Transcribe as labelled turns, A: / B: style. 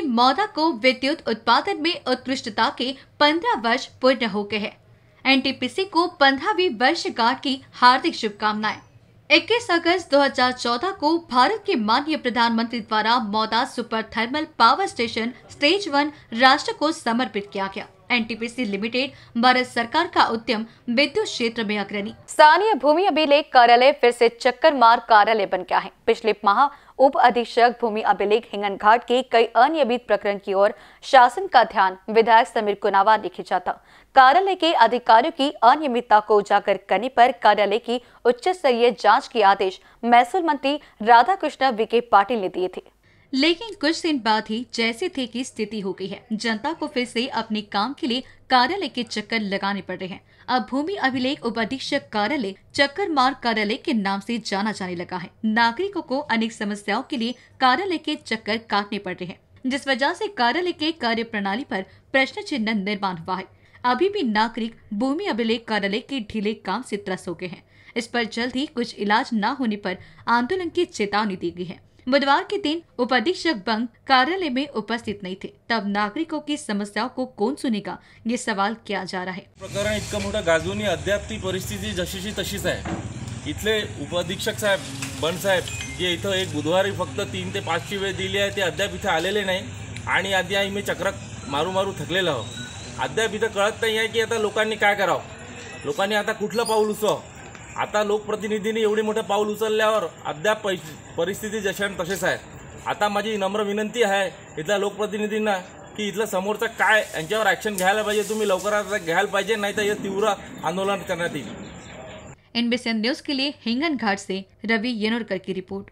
A: मौदा को विद्युत उत्पादन में उत्कृष्टता के 15 वर्ष पूर्ण हो गए हैं। एनटीपीसी को 15वीं वर्षगांठ की हार्दिक शुभकामनाएँ। 21 अगस्त 2014 को भारत के माननीय प्रधानमंत्री द्वारा Mauda super thermal power station stage one राष्ट्र को समर्पित किया गया। एनटीपीसी लिमिटेड, भारत सरकार का उद्यम विद्युत क्षेत्र में अग्रणी।
B: स्थानीय भूमि अभिलेख कार्यालय फिर से चक्कर मार कार्यालय बन गया है। पिछले माह उप अधीक्षक भूमि अभिलेख हिंगन घाट के कई अनियमित प्रकरण की ओर शासन का ध्यान विधायक समीर कुनावा ने खींचा था कार्यालय के अधिकारियों की अनियमितता को उजागर करने पर कार्यालय की उच्च स्तरीय जाँच के आदेश महसूल मंत्री राधाकृष्ण विके पाटिल ने दिए थे।
A: लेकिन कुछ दिन बाद ही जैसे थे की स्थिति हो गई है। जनता को फिर से अपने काम के लिए कार्यालय के चक्कर लगाने पड़ रहे हैं। अब भूमि अभिलेख उप अधीक्षक कार्यालय चक्कर मार्ग कार्यालय के नाम से जाना जाने लगा है। नागरिकों को अनेक समस्याओं के लिए कार्यालय के चक्कर काटने पड़ रहे हैं। जिस वजह से कार्यालय के कार्य प्रणाली पर प्रश्न चिन्ह निर्माण हुआ है। अभी भी नागरिक भूमि अभिलेख कार्यालय के ढीले काम से त्रस्त हो गए हैं। इस पर जल्द ही कुछ इलाज न होने पर आंदोलन की चेतावनी दी गई है। बुधवार के दिन उपाधीक्षक बंग कार्यालय में उपस्थित नहीं थे। तब नागरिकों की समस्याओं को कौन सुनेगा? ये सवाल किया जा रहा है।
C: प्रकरण इतकं मोठं गाजूनी अद्याप ती परिस्थिती जशीची तशीच आहे। इथले उपाधीक्षक साहेब बन साहेब जे इथं एक बुधवारी फक्त तीन ते पाचची वेळ दिली आहे ते अद्याप इथं आलेले नाही आणि अद्याप मी चक्र मारू मारू थकलेलो आहो अद्याप इथं कळत नाही आहे की आता लोकांनी काय करावं. लोकांनी आता कुठलं पाऊल उचलावं? आता लोकप्रतिनिधींनी एवढी मोठं पाऊल उचलल्यावर अद्याप पै परिस्थिती जशा तसेच आहे. आता माझी नम्र विनंती आहे इथल्या लोकप्रतिनिधींना की इथलं समोरचं काय यांच्यावर ॲक्शन घ्यायला पाहिजे तुम्ही लवकरात घ्यायला पाहिजे नाही तर हे तीव्र आंदोलन करण्यात येईल.
A: एनबीसी न्यूज के लिए हिंगन घाट से रवि येनोरकर की रिपोर्ट.